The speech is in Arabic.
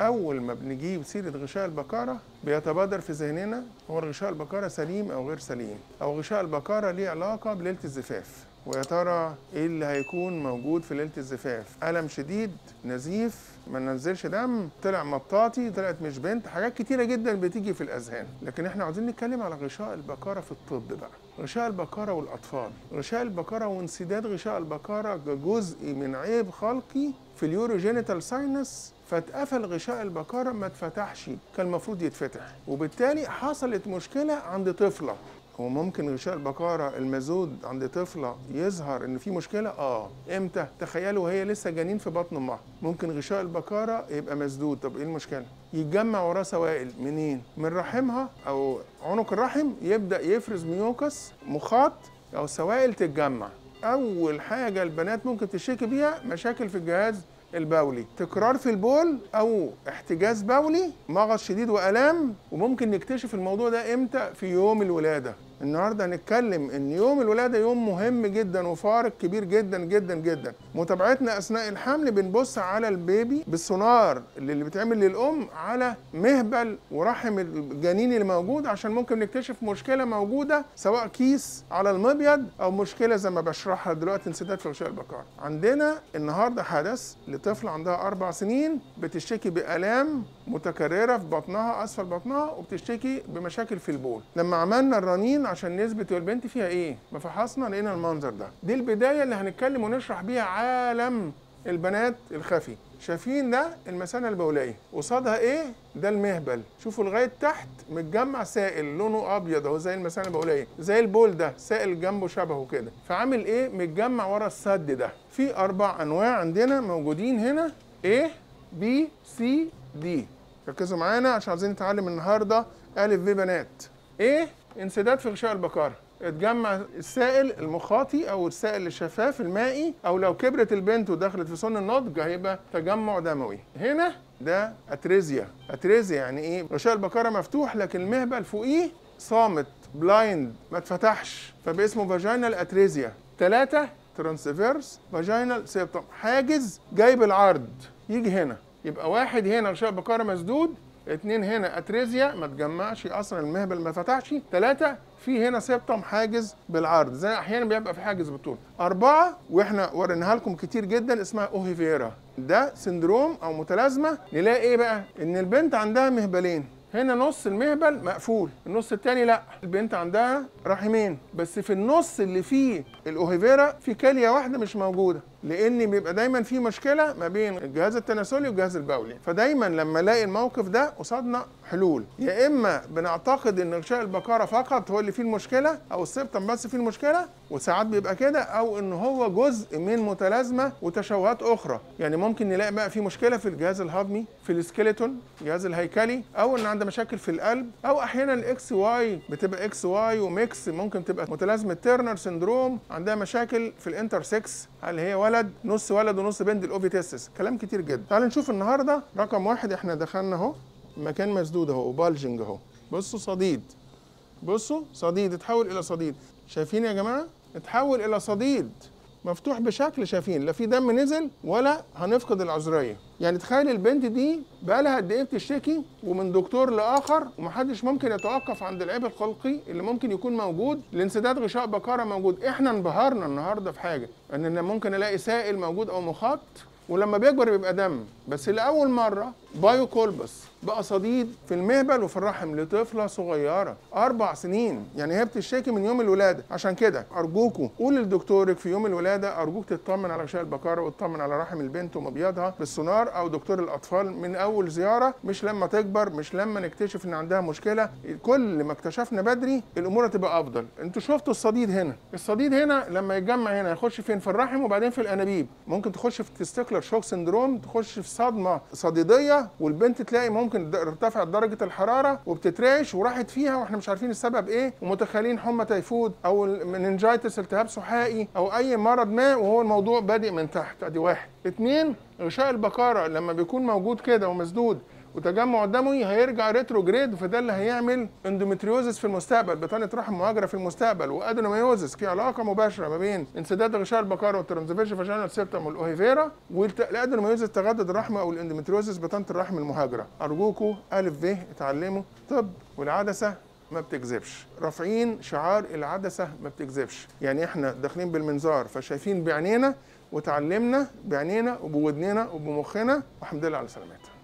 أول ما بنجيب سيرة غشاء البكاره بيتبادر في ذهننا هو غشاء البكاره سليم أو غير سليم أو غشاء البكاره ليه علاقة بليلة الزفاف. ويا ترى إيه اللي هيكون موجود في ليله الزفاف ألم شديد نزيف ما ننزلش دم طلع مطاطي طلعت مش بنت حاجات كتيرة جدا بتيجي في الأذهان. لكن إحنا عاوزين نتكلم على غشاء البكاره في الطب بقى. غشاء البكاره والأطفال. غشاء البكاره وانسداد غشاء البكاره جزء من عيب خلقي في ال urogenital sinus. فاتقفل غشاء البكاره ما اتفتحش كان المفروض يتفتح. وبالتالي حصلت مشكلة عند طفلة. هو ممكن غشاء البكارة المسدود عند طفلة يظهر إن في مشكلة؟ آه، إمتى؟ تخيلوا وهي لسه جنين في بطن أمها، ممكن غشاء البكارة يبقى مسدود، طب إيه المشكلة؟ يتجمع وراه سوائل منين؟ من رحمها أو عنق الرحم يبدأ يفرز mucus مخاط أو سوائل تتجمع. أول حاجة البنات ممكن تشتكي بيها مشاكل في الجهاز البولي تكرار في البول أو احتجاز بولي مغص شديد وألام وممكن نكتشف الموضوع ده إمتى في يوم الولادة النهارده هنتكلم إن يوم الولادة يوم مهم جدا وفارق كبير جدا جدا جدا. متابعتنا أثناء الحمل بنبص على ال baby بالسونار اللي بيتعمل للأم على مهبل ورحم الجنين اللي موجود عشان ممكن نكتشف مشكلة موجودة سواء كيس على المبيض أو مشكلة زي ما بشرحها دلوقتي انسداد في غشاء البكارة عندنا النهارده حدث لطفلة عندها أربع سنين بتشتكي بألام متكررة في بطنها أسفل بطنها وبتشتكي بمشاكل في البول. لما عملنا الرنين عشان نثبت البنت فيها إيه؟ ما فحصنا لقينا المنظر ده. دي البداية اللي هنتكلم ونشرح بيها عالم البنات الخفي. شايفين ده؟ المثانة البولية. قصادها إيه؟ ده المهبل. شوفوا لغاية تحت متجمع سائل لونه أبيض أهو زي المثانة البولية. زي البول ده سائل جنبه شبهه كده. فعامل إيه؟ متجمع ورا السد ده. في أربع أنواع عندنا موجودين هنا. A B C D ركزوا معانا عشان عايزين نتعلم النهارده ألف ب بنات. إيه؟ انسداد في غشاء البكاره اتجمع السائل المخاطي أو السائل الشفاف المائي أو لو كبرت البنت ودخلت في سن النضج هيبقى تجمع دموي. هنا ده atresia. atresia يعني إيه؟ غشاء البكاره مفتوح لكن المهبل فوقيه مصمت blind ما اتفتحش. فباسمه vaginal atresia ثلاثة transverse vaginal septum حاجز جاي بالعرض. يجي هنا. يبقى واحد هنا غشاء بكاره مسدود اتنين هنا أتريزيا ما تجمعش أصلا المهبل ما فتحش ثلاثة في هنا سيبتم حاجز بالعرض زي أحيانا بيبقى في حاجز بالطول. أربعة وإحنا وريناها لكم كتير جدا اسمها أوهيفيرا. ده سندروم أو متلازمة. نلاقي إيه بقى؟ إن البنت عندها مهبلين. هنا نص المهبل مقفول النص التاني لأ. البنت عندها رحمين. بس في النص اللي فيه الأوهيفيرا في كليه واحدة مش موجودة. لأن بيبقى دايما في مشكلة ما بين الجهاز التناسلي والجهاز البولي فدايما لما ألاقي الموقف ده قصادنا حلول. يا إما بنعتقد إن غشاء البكاره فقط هو اللي فيه المشكلة أو ال septum بس فيه المشكلة وساعات بيبقى كده أو إن هو جزء من متلازمة وتشوهات أخرى. يعني ممكن نلاقي بقى في مشكلة في الجهاز الهضمي في ال skeleton الجهاز الهيكلي أو إن عنده مشاكل في القلب أو أحيانا ال XY بتبقى XY و mix ممكن تبقى متلازمة Turner syndrome عندها مشاكل في ال intersex هل هي ولد نص ولد ونص بنت الاوفيتستس كلام كتير جدا. تعالوا نشوف النهارده رقم واحد إحنا دخلنا أهو مكان مسدود أهو وبالجنج أهو. بصوا صديد. بصوا صديد اتحول إلى صديد. شايفين يا جماعة؟ اتحول إلى صديد مفتوح بشكل شايفين لا في دم نزل ولا هنفقد العذرية. يعني تخيل البنت دي بقى لها قد إيه بتشتكي ومن دكتور لآخر ومحدش ممكن يتوقف عند العيب الخلقي اللي ممكن يكون موجود. لانسداد غشاء بكاره موجود. إحنا انبهرنا النهارده في حاجة اننا ممكن الاقي سائل موجود أو مخاط ولما بيكبر بيبقى دم. بس لأول مرة pyocolpos بقى صديد في المهبل وفي الرحم لطفلة صغيرة. أربع سنين. يعني هي بتشتكي من يوم الولادة. عشان كده أرجوكوا قول لدكتورك في يوم الولادة أرجوك تطمن على غشاء البكاره وتطمن على رحم البنت ومبيضها بالسونار أو دكتور الأطفال من أول زيارة. مش لما تكبر مش لما نكتشف إن عندها مشكلة. كل ما اكتشفنا بدري الأمور هتبقى أفضل. أنتوا شفتوا الصديد هنا. الصديد هنا لما يتجمع هنا يخش فين؟ في الرحم وبعدين في الأنابيب. ممكن تخش في toxic shock syndrome تخش في صدمة والبنت تلاقي ممكن ارتفعت درجة الحرارة وبتترعش وراحت فيها وإحنا مش عارفين السبب إيه ومتخيلين حمى تيفود أو meningitis التهاب سحائي أو اي مرض ما وهو الموضوع بادئ من تحت. ادي واحد. اتنين غشاء البكاره لما بيكون موجود كده ومسدود وتجمع دموي هيرجع retrograde فده اللي هيعمل endometriosis في المستقبل بطانة رحم مهاجره في المستقبل و adenomyosis في علاقة مباشرة ما بين انسداد غشاء البكاره وال transverse vaginal septum وال OHVIRA وال adenomyosis تجدد الرحم أو ال endometriosis بطانة الرحم المهاجرة. أرجوكوا ألف ب اتعلموا. طب والعدسة ما بتكذبش. رافعين شعار العدسة ما بتكذبش. يعني إحنا داخلين بالمنظار فشايفين بعينينا وتعلمنا بعينينا وبودننا وبمخنا والحمد لله على سلامتها